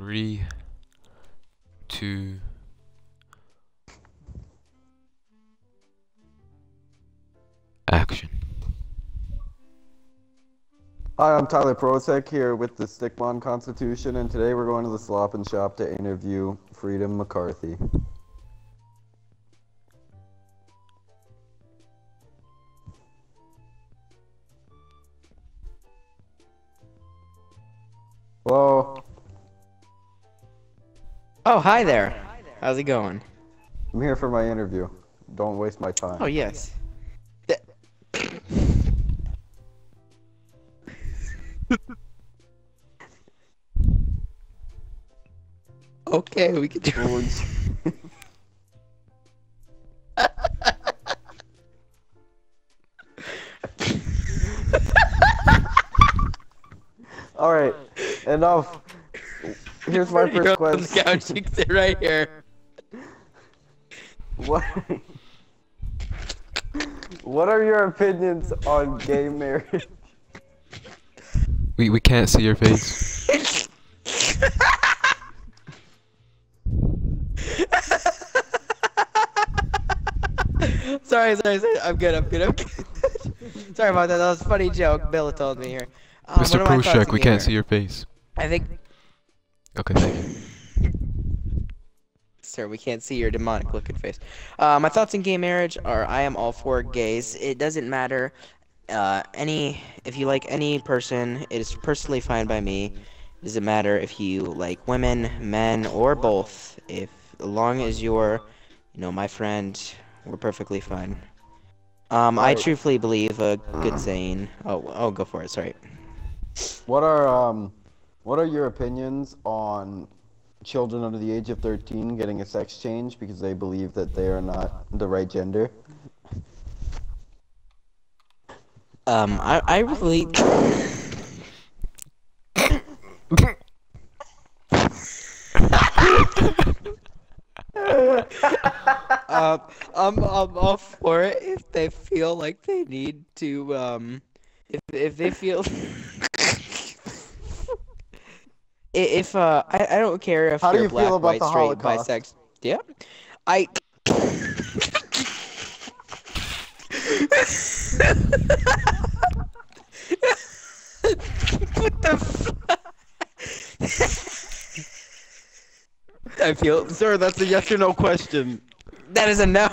three, two. Action. Hi, I'm Tyler Prosek here with the Stickmon Constitution, and today we're going to the Slop and Shop to interview Freedom McCarthy. Hello, Oh, hi there. How's it going? I'm here for my interview. Don't waste my time. Oh, yes. Okay, we can do it. All right, enough. Here's my You're first on the question. couch, you can sit right here. What? What are your opinions on gay marriage? We we can't see your face. sorry, sorry, sorry. I'm good, I'm good, I'm good. sorry about that. That was a funny joke. Bill told me here. Um, Mr. what are my thoughts Proshek, we can't see your face. I think Okay, thank you. Sir, we can't see your demonic looking face. Uh, my thoughts on gay marriage are I am all for gays. It doesn't matter. Uh, any if you like any person, it is personally fine by me. It doesn't matter if you like women, men, or both. If as long as you're, you know, my friend, we're perfectly fine. Um, I Right. truthfully believe a good saying. Oh, oh, go for it. Sorry. What are um, what are your opinions on children under the age of 13 getting a sex change because they believe that they are not the right gender? Um, I I really. um, I'm I'm all for it if they feel like they need to um, if if they feel. I- If uh, I, I don't care if How you're you black, feel about white, the straight, Holocaust? bisex. Yeah, I. what the f- I feel Sir, that's a yes or no question. that is a no.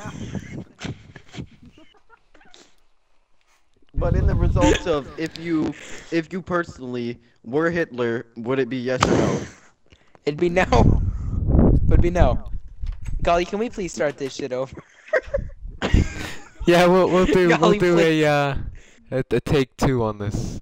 But in the results of if you if you personally were Hitler, would it be yes or no? It'd be no. Would be no. Golli, can we please start this shit over? Yeah, we'll we'll do we'll do please. a uh a, a take two on this.